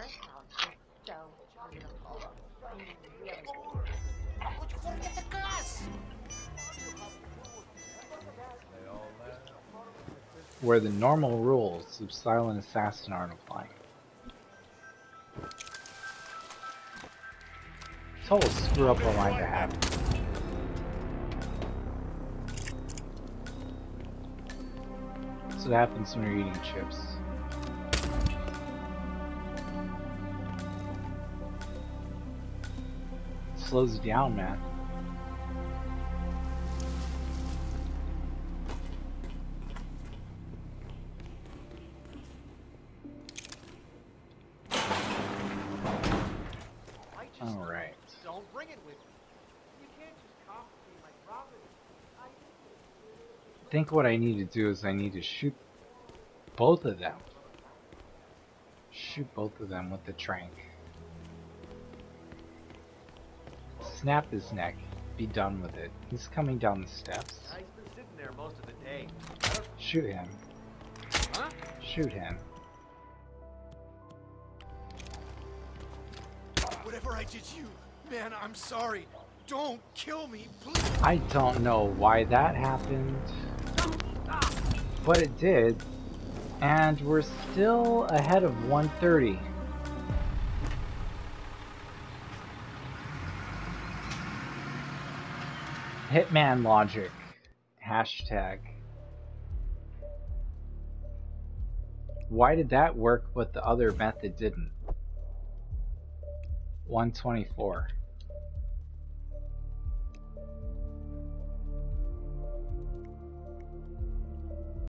Um, where the normal rules of Silent Assassin aren't applying. Total screw up on my behalf. That's what happens when you're eating chips. Confiscate my property. I think what I need to do is I need to shoot both of them. Shoot both of them with the trank. Snap his neck. Be done with it. He's coming down the steps. He's been sitting there most of the day. Shoot him. Huh? Shoot him. Whatever I did you, man, I'm sorry. Don't kill me, please. I don't know why that happened. But it did. And we're still ahead of 130. Hitman logic. Hashtag. Why did that work but the other method didn't? 124.